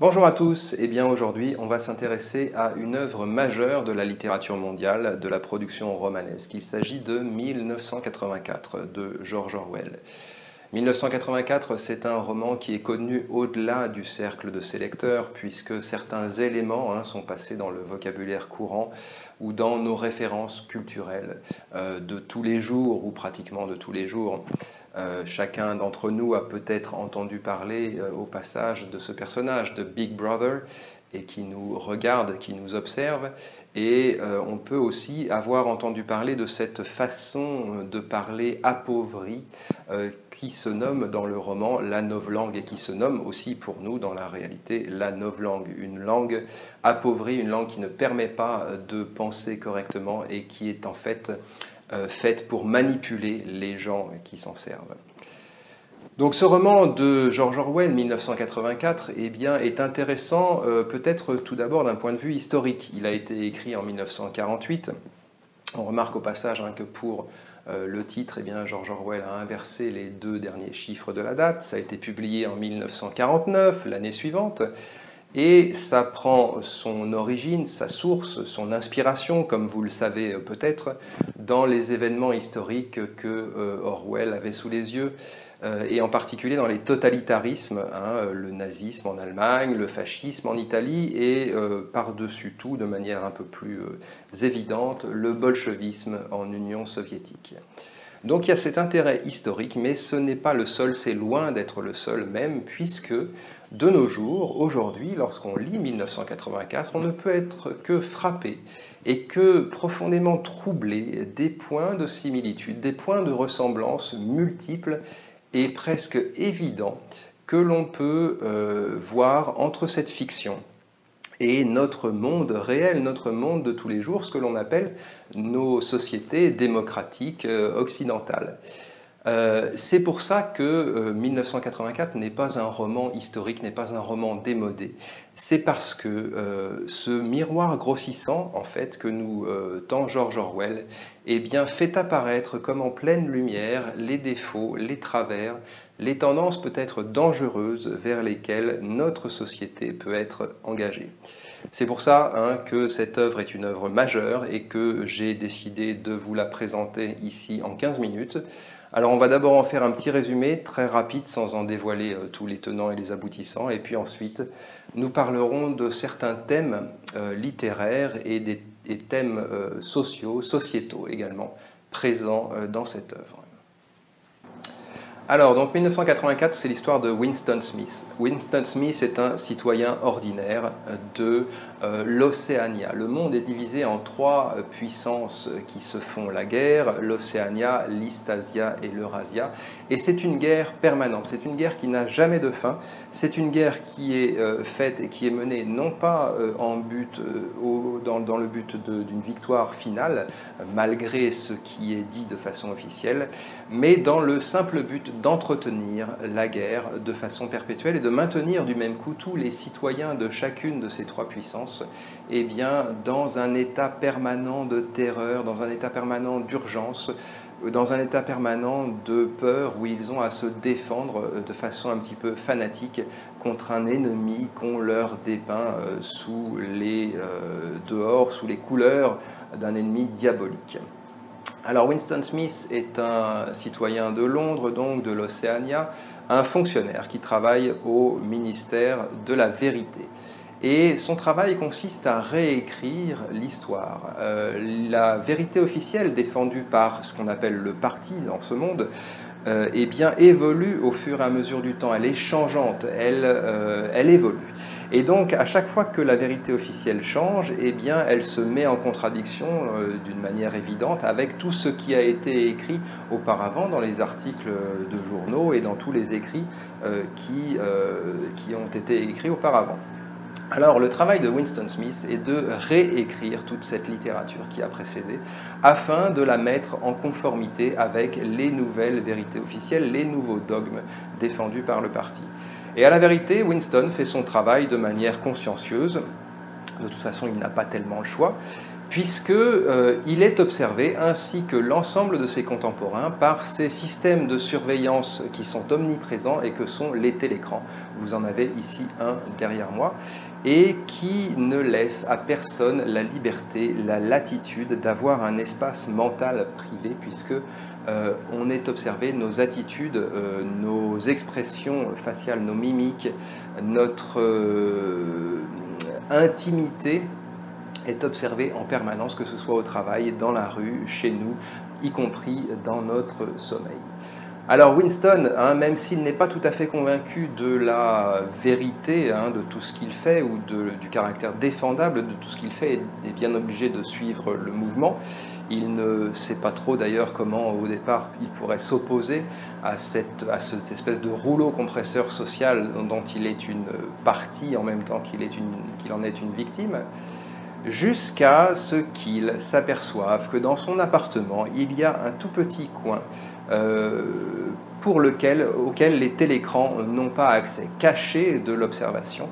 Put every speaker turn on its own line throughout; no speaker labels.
Bonjour à tous, et bien aujourd'hui on va s'intéresser à une œuvre majeure de la littérature mondiale, de la production romanesque. Il s'agit de 1984 de George Orwell. 1984, c'est un roman qui est connu au-delà du cercle de ses lecteurs, puisque certains éléments hein, sont passés dans le vocabulaire courant ou dans nos références culturelles euh, de tous les jours, ou pratiquement de tous les jours. Euh, chacun d'entre nous a peut-être entendu parler euh, au passage de ce personnage, de Big Brother, et qui nous regarde, qui nous observe. Et on peut aussi avoir entendu parler de cette façon de parler appauvrie qui se nomme dans le roman la novlangue et qui se nomme aussi pour nous dans la réalité la novlangue, une langue appauvrie, une langue qui ne permet pas de penser correctement et qui est en fait euh, faite pour manipuler les gens qui s'en servent. Donc ce roman de George Orwell, 1984, eh bien, est intéressant euh, peut-être tout d'abord d'un point de vue historique. Il a été écrit en 1948. On remarque au passage hein, que pour euh, le titre, eh George Orwell a inversé les deux derniers chiffres de la date. Ça a été publié en 1949, l'année suivante. Et ça prend son origine, sa source, son inspiration, comme vous le savez euh, peut-être, dans les événements historiques que euh, Orwell avait sous les yeux, et en particulier dans les totalitarismes, hein, le nazisme en Allemagne, le fascisme en Italie, et par-dessus tout, de manière un peu plus évidente, le bolchevisme en Union soviétique. Donc il y a cet intérêt historique, mais ce n'est pas le seul, c'est loin d'être le seul même, puisque de nos jours, aujourd'hui, lorsqu'on lit 1984, on ne peut être que frappé et que profondément troublé des points de similitude, des points de ressemblance multiples et presque évidents que l'on peut euh, voir entre cette fiction et notre monde réel, notre monde de tous les jours, ce que l'on appelle nos sociétés démocratiques euh, occidentales. Euh, c'est pour ça que 1984 euh, n'est pas un roman historique, n'est pas un roman démodé. C'est parce que ce miroir grossissant, en fait, que nous tend George Orwell, eh bien, fait apparaître comme en pleine lumière les défauts, les travers, les tendances peut-être dangereuses vers lesquelles notre société peut être engagée. C'est pour ça hein, que cette œuvre est une œuvre majeure et que j'ai décidé de vous la présenter ici en 15 minutes. Alors on va d'abord en faire un petit résumé très rapide sans en dévoiler euh, tous les tenants et les aboutissants, et puis ensuite nous parlerons de certains thèmes euh, littéraires et des, thèmes euh, sociaux, sociétaux également, présents dans cette œuvre. Alors, donc 1984, c'est l'histoire de Winston Smith. Winston Smith est un citoyen ordinaire de l'Océania. Le monde est divisé en trois euh, puissances qui se font la guerre, l'Océania, l'Istasia et l'Eurasia. Et c'est une guerre permanente, c'est une guerre qui n'a jamais de fin, c'est une guerre qui est euh, faite et qui est menée non pas en but, dans, le but d'une victoire finale, malgré ce qui est dit de façon officielle, mais dans le simple but d'entretenir la guerre de façon perpétuelle et de maintenir du même coup tous les citoyens de chacune de ces trois puissances eh bien, dans un état permanent de terreur, dans un état permanent d'urgence, dans un état permanent de peur où ils ont à se défendre euh, de façon un petit peu fanatique contre un ennemi qu'on leur dépeint euh, sous les euh, dehors, sous les couleurs d'un ennemi diabolique. Alors Winston Smith est un citoyen de Londres, donc de l'Océania, un fonctionnaire qui travaille au ministère de la Vérité. Et son travail consiste à réécrire l'histoire. Euh, la vérité officielle défendue par ce qu'on appelle le parti dans ce monde euh, eh bien, évolue au fur et à mesure du temps. Elle est changeante, elle, euh, elle évolue. Et donc, à chaque fois que la vérité officielle change, eh bien, elle se met en contradiction d'une manière évidente avec tout ce qui a été écrit auparavant dans les articles de journaux et dans tous les écrits qui, qui ont été écrits auparavant. Alors le travail de Winston Smith est de réécrire toute cette littérature qui a précédé afin de la mettre en conformité avec les nouvelles vérités officielles, les nouveaux dogmes défendus par le parti. Et à la vérité, Winston fait son travail de manière consciencieuse. De toute façon, il n'a pas tellement le choix. Puisqu'il euh, est observé, ainsi que l'ensemble de ses contemporains, par ces systèmes de surveillance qui sont omniprésents et que sont les télécrans. Vous en avez ici un derrière moi, et qui ne laissent à personne la liberté, la latitude d'avoir un espace mental privé, puisque euh, on est observé nos attitudes, euh, nos expressions faciales, nos mimiques, notre intimité est observé en permanence, que ce soit au travail, dans la rue, chez nous, y compris dans notre sommeil. Alors Winston, hein, même s'il n'est pas tout à fait convaincu de la vérité hein, de tout ce qu'il fait ou du caractère défendable de tout ce qu'il fait, est bien obligé de suivre le mouvement. Il ne sait pas trop d'ailleurs comment au départ il pourrait s'opposer à cette, espèce de rouleau compresseur social dont il est une partie en même temps qu'il en est une victime jusqu'à ce qu'il s'aperçoive que dans son appartement, il y a un tout petit coin euh, pour lequel, auquel les télécrans n'ont pas accès, caché de l'observation.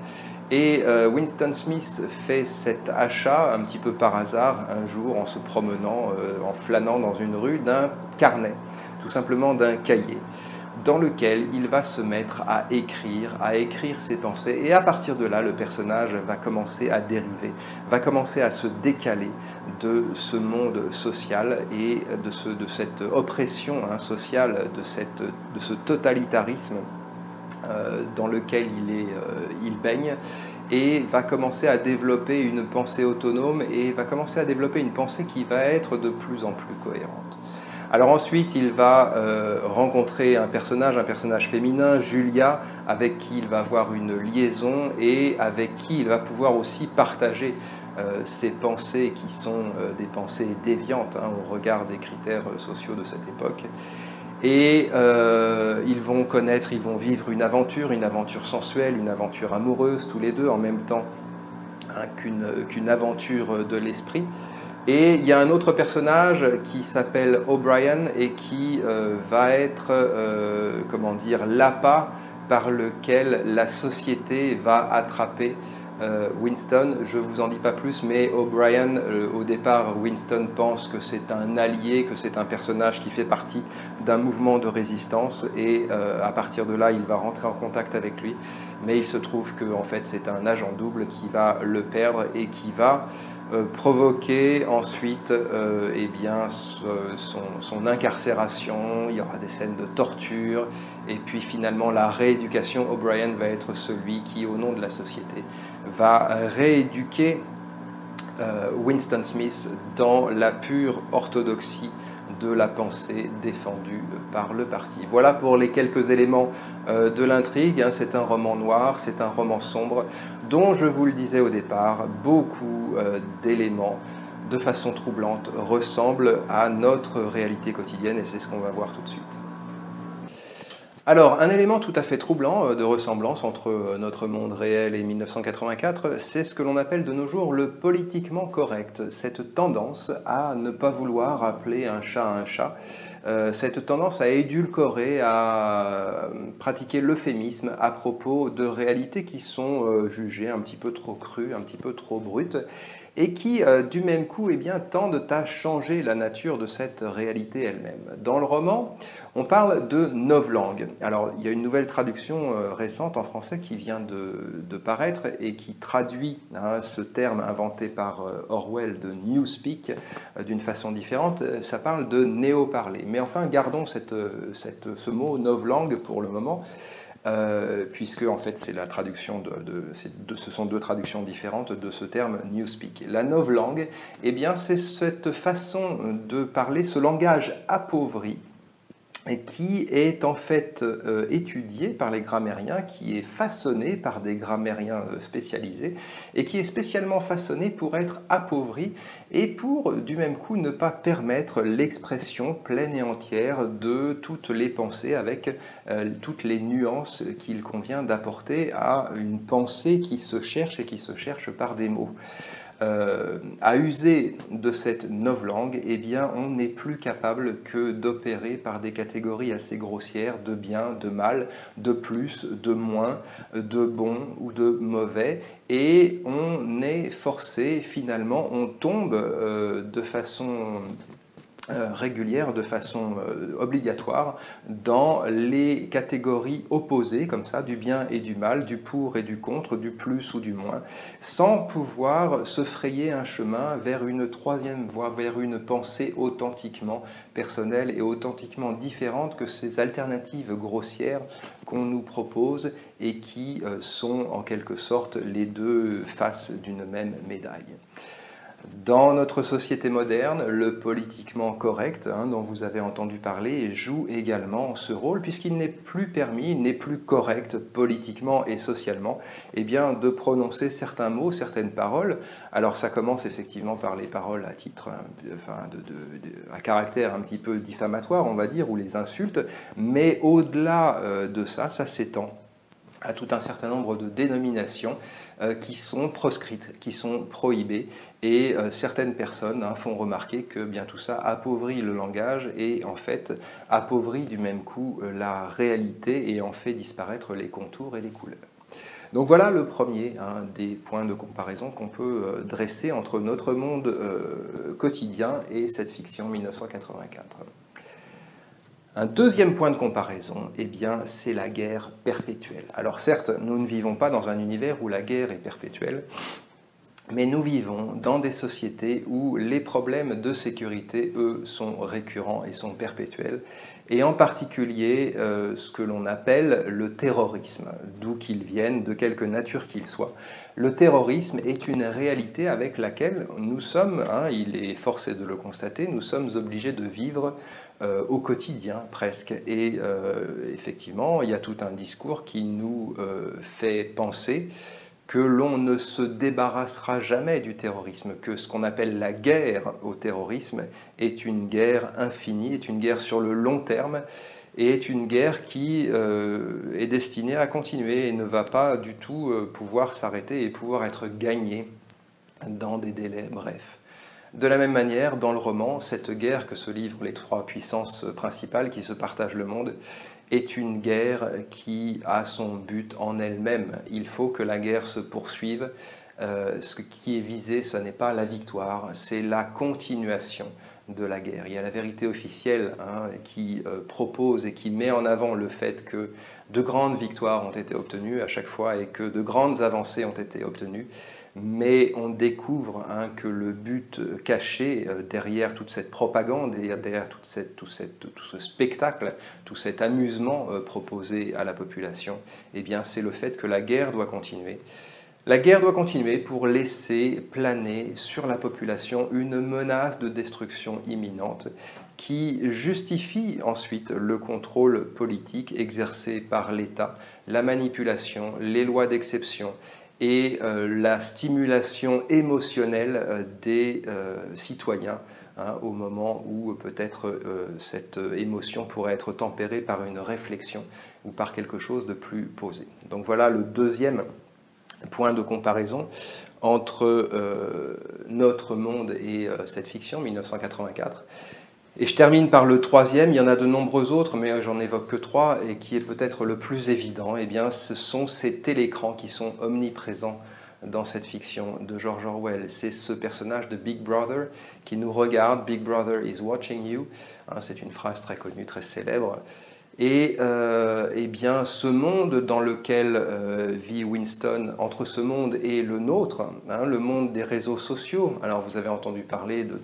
Et euh, Winston Smith fait cet achat un petit peu par hasard un jour en se promenant, euh, en flânant dans une rue, d'un carnet, tout simplement d'un cahier dans lequel il va se mettre à écrire, à écrire ses pensées. Et à partir de là, le personnage va commencer à dériver, va commencer à se décaler de ce monde social et de, ce, de cette oppression hein, sociale, de, ce totalitarisme euh, dans lequel euh, il baigne et va commencer à développer une pensée autonome et va commencer à développer une pensée qui va être de plus en plus cohérente. Alors ensuite, il va euh, rencontrer un personnage, un personnage féminin, Julia, avec qui il va avoir une liaison et avec qui il va pouvoir aussi partager euh, ses pensées qui sont euh, des pensées déviantes hein, au regard des critères sociaux de cette époque. Et ils vont connaître, ils vont vivre une aventure, une aventure sensuelle, une aventure amoureuse, tous les deux en même temps hein, qu'une aventure de l'esprit. Et il y a un autre personnage qui s'appelle O'Brien et qui euh, va être, euh, comment dire, l'appât par lequel la société va attraper euh, Winston. Je vous en dis pas plus, mais O'Brien, au départ, Winston pense que c'est un allié, que c'est un personnage qui fait partie d'un mouvement de résistance, et à partir de là, il va rentrer en contact avec lui. Mais il se trouve que en fait, c'est un agent double qui va le perdre et qui va euh, provoquer ensuite euh, eh bien, son, incarcération, il y aura des scènes de torture, et puis finalement la rééducation. O'Brien va être celui qui, au nom de la société, va rééduquer euh, Winston Smith dans la pure orthodoxie de la pensée défendue par le parti. Voilà pour les quelques éléments de l'intrigue. Hein. C'est un roman noir, c'est un roman sombre, dont je vous le disais au départ, beaucoup euh, d'éléments de façon troublante ressemblent à notre réalité quotidienne et c'est ce qu'on va voir tout de suite. Alors, un élément tout à fait troublant euh, de ressemblance entre euh, notre monde réel et 1984, c'est ce que l'on appelle de nos jours le politiquement correct, cette tendance à ne pas vouloir appeler un chat un chat, cette tendance à édulcorer, à pratiquer l'euphémisme à propos de réalités qui sont jugées un petit peu trop crues, un petit peu trop brutes et qui, euh, du même coup, eh bien, tendent à changer la nature de cette réalité elle-même. Dans le roman, on parle de novlangue. Alors, il y a une nouvelle traduction euh, récente en français qui vient de, paraître et qui traduit hein, ce terme inventé par euh, Orwell de newspeak d'une façon différente. Ça parle de néo-parler. Mais enfin, gardons ce mot novlangue pour le moment. Euh, puisque en fait c'est la traduction de, ce sont deux traductions différentes de ce terme newspeak. La novlangue, eh bien c'est cette façon de parler, ce langage appauvri qui est en fait euh, étudié par les grammairiens, qui est façonné par des grammairiens euh, spécialisés, et qui est spécialement façonné pour être appauvri et pour du même coup ne pas permettre l'expression pleine et entière de toutes les pensées avec euh, toutes les nuances qu'il convient d'apporter à une pensée qui se cherche et qui se cherche par des mots. À user de cette novlangue, eh bien, on n'est plus capable que d'opérer par des catégories assez grossières de bien, de mal, de plus, de moins, de bon ou de mauvais, et on est forcé finalement, on tombe de façon euh, régulière, de façon euh, obligatoire, dans les catégories opposées, comme ça, du bien et du mal, du pour et du contre, du plus ou du moins, sans pouvoir se frayer un chemin vers une troisième voie, vers une pensée authentiquement personnelle et authentiquement différente que ces alternatives grossières qu'on nous propose et qui euh, sont en quelque sorte les deux faces d'une même médaille. Dans notre société moderne, le politiquement correct, hein, dont vous avez entendu parler, joue également ce rôle, puisqu'il n'est plus permis, il n'est plus correct politiquement et socialement, eh bien, de prononcer certains mots, certaines paroles. Alors ça commence effectivement par les paroles à titre, enfin, à caractère un petit peu diffamatoire, on va dire, ou les insultes, mais au-delà euh, de ça, ça s'étend à tout un certain nombre de dénominations euh, qui sont proscrites, qui sont prohibées, et euh, certaines personnes hein, font remarquer que bien tout ça appauvrit le langage et en fait appauvrit du même coup euh, la réalité et en fait disparaître les contours et les couleurs. Donc voilà le premier hein, des points de comparaison qu'on peut dresser entre notre monde quotidien et cette fiction 1984. Un deuxième point de comparaison, eh c'est la guerre perpétuelle. Alors certes, nous ne vivons pas dans un univers où la guerre est perpétuelle, mais nous vivons dans des sociétés où les problèmes de sécurité, eux, sont récurrents et sont perpétuels, et en particulier euh, ce que l'on appelle le terrorisme, d'où qu'il vienne, de quelque nature qu'il soit. Le terrorisme est une réalité avec laquelle nous sommes, hein, il est forcé de le constater, nous sommes obligés de vivre euh, au quotidien presque. Et euh, effectivement, il y a tout un discours qui nous euh, fait penser que l'on ne se débarrassera jamais du terrorisme, que ce qu'on appelle la guerre au terrorisme est une guerre infinie, est une guerre sur le long terme, et est une guerre qui est destinée à continuer et ne va pas du tout pouvoir s'arrêter et pouvoir être gagnée dans des délais brefs. De la même manière, dans le roman, cette guerre que se livrent les trois puissances principales qui se partagent le monde est une guerre qui a son but en elle-même. Il faut que la guerre se poursuive. Euh, ce qui est visé, ce n'est pas la victoire, c'est la continuation de la guerre. Il y a la vérité officielle hein, qui euh, propose et qui met en avant le fait que de grandes victoires ont été obtenues à chaque fois et que de grandes avancées ont été obtenues mais on découvre hein, que le but caché euh, derrière toute cette propagande, derrière tout, ce spectacle, tout cet amusement euh, proposé à la population, eh bien, c'est le fait que la guerre doit continuer. La guerre doit continuer pour laisser planer sur la population une menace de destruction imminente qui justifie ensuite le contrôle politique exercé par l'État, la manipulation, les lois d'exception et euh, la stimulation émotionnelle euh, des euh, citoyens hein, au moment où peut-être cette émotion pourrait être tempérée par une réflexion ou par quelque chose de plus posé. Donc voilà le deuxième point de comparaison entre notre monde et cette fiction 1984. Et je termine par le troisième, il y en a de nombreux autres, mais j'en évoque que trois, et qui est peut-être le plus évident, eh bien, ce sont ces télécrans qui sont omniprésents dans cette fiction de George Orwell. C'est ce personnage de Big Brother qui nous regarde, Big Brother is watching you, hein, c'est une phrase très connue, très célèbre, et euh, eh bien, ce monde dans lequel euh, vit Winston, entre ce monde et le nôtre, hein, le monde des réseaux sociaux, alors vous avez entendu parler de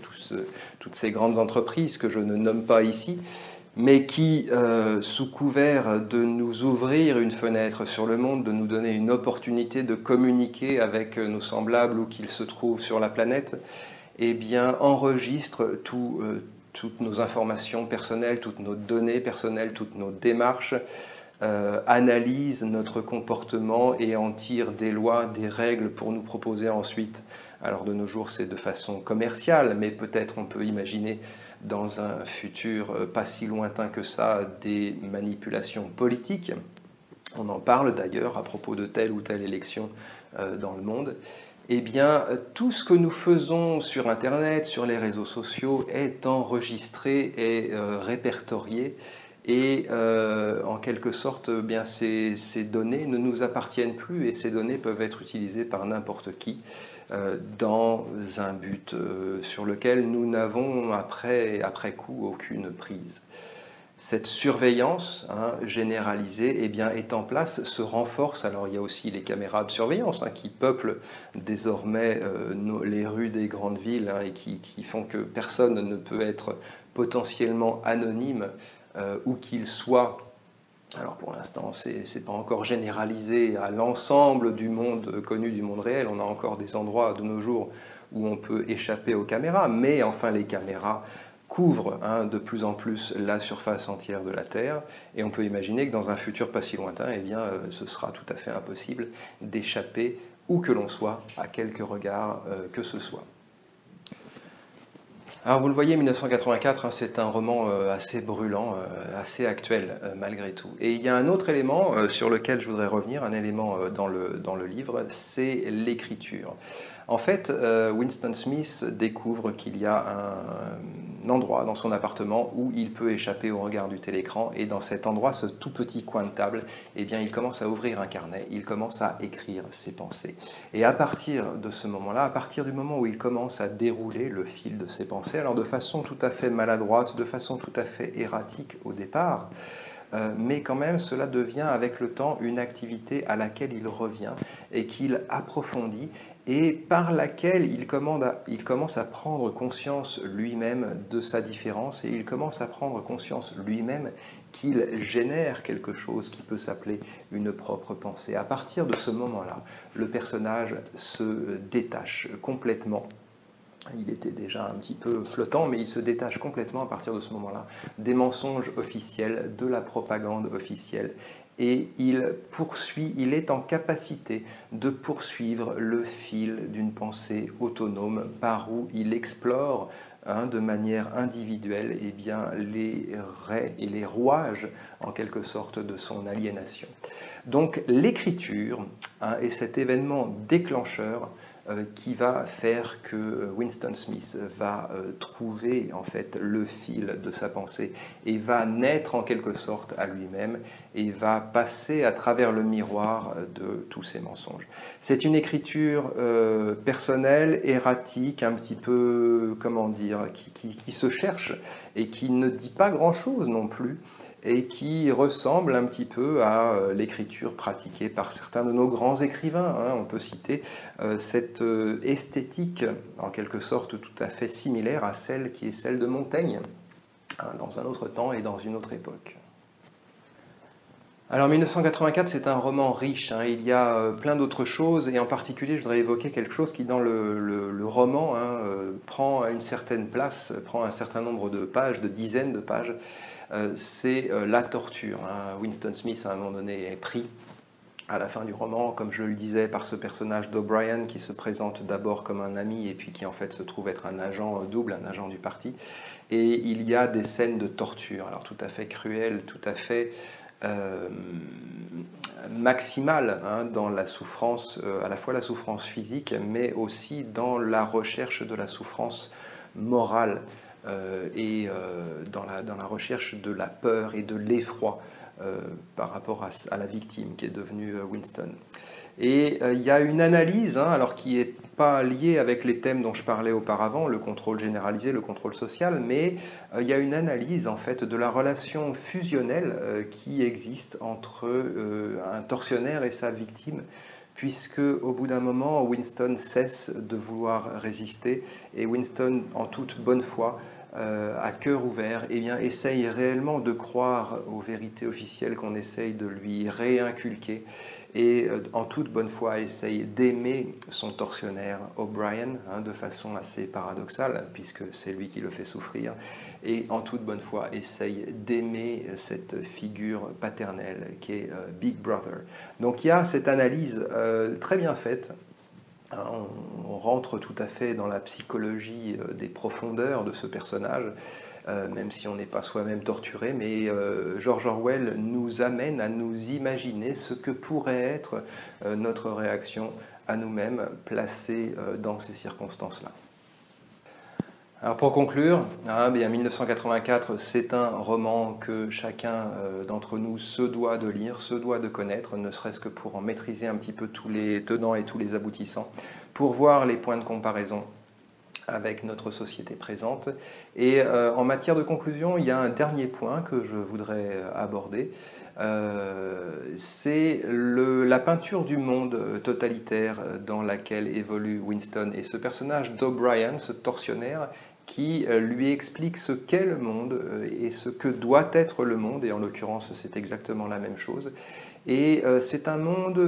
toutes ces grandes entreprises que je ne nomme pas ici, mais qui, euh, sous couvert de nous ouvrir une fenêtre sur le monde, de nous donner une opportunité de communiquer avec nos semblables ou qu'ils se trouvent sur la planète, eh bien, enregistrent tout, toutes nos informations personnelles, toutes nos données personnelles, toutes nos démarches, euh, analysent notre comportement et en tirent des lois, des règles pour nous proposer ensuite. Alors de nos jours, c'est de façon commerciale, mais peut-être on peut imaginer dans un futur euh, pas si lointain que ça des manipulations politiques. On en parle d'ailleurs à propos de telle ou telle élection euh, dans le monde. Eh bien, tout ce que nous faisons sur Internet, sur les réseaux sociaux, est enregistré et euh, répertorié. Et euh, en quelque sorte, eh bien, ces, données ne nous appartiennent plus et ces données peuvent être utilisées par n'importe qui euh, dans un but sur lequel nous n'avons après, après coup aucune prise cette surveillance hein, généralisée eh est en place, se renforce. Alors il y a aussi les caméras de surveillance hein, qui peuplent désormais euh, les rues des grandes villes hein, et qui, font que personne ne peut être potentiellement anonyme euh, où qu'il soit. Alors pour l'instant, ce n'est pas encore généralisé à l'ensemble du monde connu, du monde réel. On a encore des endroits de nos jours où on peut échapper aux caméras, mais enfin les caméras couvre hein, de plus en plus la surface entière de la Terre, et on peut imaginer que dans un futur pas si lointain, eh bien, euh, ce sera tout à fait impossible d'échapper où que l'on soit, à quelque regard euh, que ce soit. Alors vous le voyez, 1984, hein, c'est un roman euh, assez brûlant, assez actuel malgré tout. Et il y a un autre élément sur lequel je voudrais revenir, un élément dans, le, dans le livre, c'est l'écriture. En fait, Winston Smith découvre qu'il y a un, endroit dans son appartement où il peut échapper au regard du télécran. Et dans cet endroit, ce tout petit coin de table, eh bien, il commence à ouvrir un carnet, il commence à écrire ses pensées. Et à partir de ce moment-là, à partir du moment où il commence à dérouler le fil de ses pensées, alors de façon tout à fait maladroite, de façon tout à fait erratique au départ, euh, mais quand même cela devient avec le temps une activité à laquelle il revient et qu'il approfondit et par laquelle il, commence à prendre conscience lui-même de sa différence et il commence à prendre conscience lui-même qu'il génère quelque chose qui peut s'appeler une propre pensée. À partir de ce moment-là, le personnage se détache complètement. Il était déjà un petit peu flottant, mais il se détache complètement à partir de ce moment-là des mensonges officiels, de la propagande officielle, et il est en capacité de poursuivre le fil d'une pensée autonome par où il explore hein, de manière individuelle eh bien, les raies et les rouages en quelque sorte de son aliénation. Donc l'écriture hein, est cet événement déclencheur qui va faire que euh, Winston Smith va euh, trouver en fait le fil de sa pensée et va naître en quelque sorte à lui-même et va passer à travers le miroir de tous ses mensonges. C'est une écriture personnelle, erratique, un petit peu, comment dire, qui se cherche et qui ne dit pas grand-chose non plus et qui ressemble un petit peu à euh, l'écriture pratiquée par certains de nos grands écrivains. Hein. On peut citer euh, cette euh, esthétique, en quelque sorte tout à fait similaire à celle qui est celle de Montaigne, hein, dans un autre temps et dans une autre époque. Alors 1984, c'est un roman riche, hein. il y a plein d'autres choses, et en particulier je voudrais évoquer quelque chose qui dans le, roman prend une certaine place, prend un certain nombre de pages, de dizaines de pages, c'est euh, la torture. Hein. Winston Smith, à un moment donné, est pris à la fin du roman, comme je le disais, par ce personnage d'O'Brien qui se présente d'abord comme un ami et puis qui en fait se trouve être un agent double, un agent du parti. Et il y a des scènes de torture, alors tout à fait cruelles, tout à fait euh, maximales hein, dans la souffrance, à la fois la souffrance physique, mais aussi dans la recherche de la souffrance morale. Euh, et euh, dans la, dans, la, recherche de la peur et de l'effroi euh, par rapport à, la victime qui est devenue Winston. Et il y a une analyse, hein, alors qui n'est pas liée avec les thèmes dont je parlais auparavant, le contrôle généralisé, le contrôle social, mais il y a une analyse en fait de la relation fusionnelle qui existe entre un tortionnaire et sa victime puisque au bout d'un moment, Winston cesse de vouloir résister et Winston, en toute bonne foi, euh, à cœur ouvert, eh bien, essaye réellement de croire aux vérités officielles qu'on essaye de lui réinculquer et euh, en toute bonne foi essaye d'aimer son tortionnaire O'Brien hein, de façon assez paradoxale puisque c'est lui qui le fait souffrir et en toute bonne foi essaye d'aimer cette figure paternelle qui est euh, Big Brother. Donc il y a cette analyse très bien faite on rentre tout à fait dans la psychologie euh, des profondeurs de ce personnage même si on n'est pas soi-même torturé, mais George Orwell nous amène à nous imaginer ce que pourrait être notre réaction à nous-mêmes placés dans ces circonstances-là. Alors pour conclure, hein, bien 1984, c'est un roman que chacun euh, d'entre nous se doit de lire, se doit de connaître, ne serait-ce que pour en maîtriser un petit peu tous les tenants et tous les aboutissants, pour voir les points de comparaison avec notre société présente. Et euh, en matière de conclusion, il y a un dernier point que je voudrais aborder. Euh, c'est la peinture du monde totalitaire dans laquelle évolue Winston. Et ce personnage d'O'Brien, ce tortionnaire, qui euh, lui explique ce qu'est le monde euh, et ce que doit être le monde, et en l'occurrence c'est exactement la même chose. Et euh, c'est un monde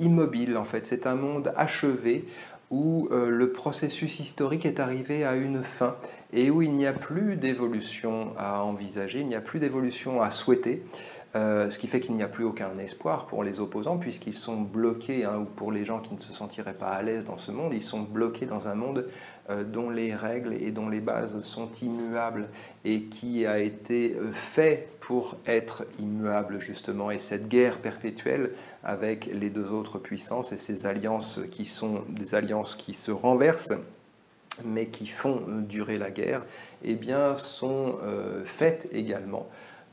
immobile en fait, c'est un monde achevé où le processus historique est arrivé à une fin et où il n'y a plus d'évolution à envisager, il n'y a plus d'évolution à souhaiter. ce qui fait qu'il n'y a plus aucun espoir pour les opposants, puisqu'ils sont bloqués, hein, ou pour les gens qui ne se sentiraient pas à l'aise dans ce monde, ils sont bloqués dans un monde dont les règles et dont les bases sont immuables et qui a été euh, fait pour être immuable justement. Et cette guerre perpétuelle avec les deux autres puissances et ces alliances qui sont des alliances qui se renversent mais qui font durer la guerre, eh bien, sont euh, faites également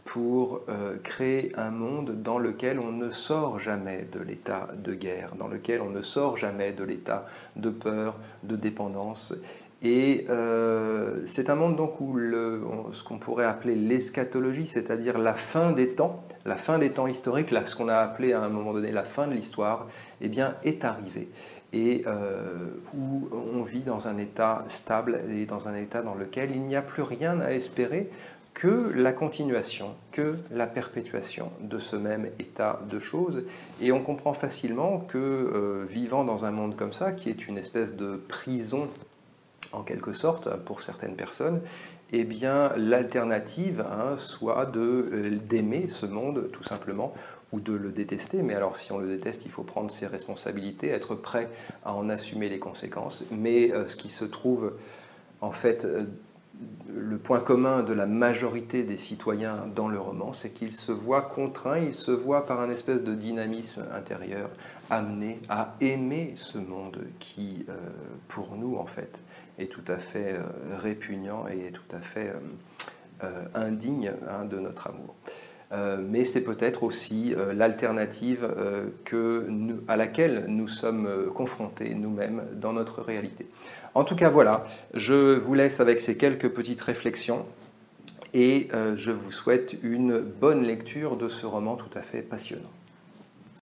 pour créer un monde dans lequel on ne sort jamais de l'état de guerre, dans lequel on ne sort jamais de l'état de peur, de dépendance. Et euh, c'est un monde donc où le, ce qu'on pourrait appeler l'eschatologie, c'est-à-dire la fin des temps, la fin des temps historiques, là, ce qu'on a appelé à un moment donné la fin de l'histoire, eh bien, est arrivé. Et euh, où on vit dans un état stable et dans un état dans lequel il n'y a plus rien à espérer que la continuation, que la perpétuation de ce même état de choses. Et on comprend facilement que euh, vivant dans un monde comme ça, qui est une espèce de prison en quelque sorte pour certaines personnes, eh bien l'alternative hein, soit de d'aimer ce monde tout simplement ou de le détester. Mais alors si on le déteste, il faut prendre ses responsabilités, être prêt à en assumer les conséquences. Mais euh, ce qui se trouve en fait euh, le point commun de la majorité des citoyens dans le roman, c'est qu'ils se voient contraints, ils se voient par un espèce de dynamisme intérieur amenés à aimer ce monde qui, euh, pour nous, en fait, est tout à fait euh, répugnant et tout à fait euh, indigne hein, de notre amour. mais c'est peut-être aussi l'alternative à laquelle nous sommes confrontés nous-mêmes dans notre réalité. En tout cas, voilà, je vous laisse avec ces quelques petites réflexions et euh, je vous souhaite une bonne lecture de ce roman tout à fait passionnant.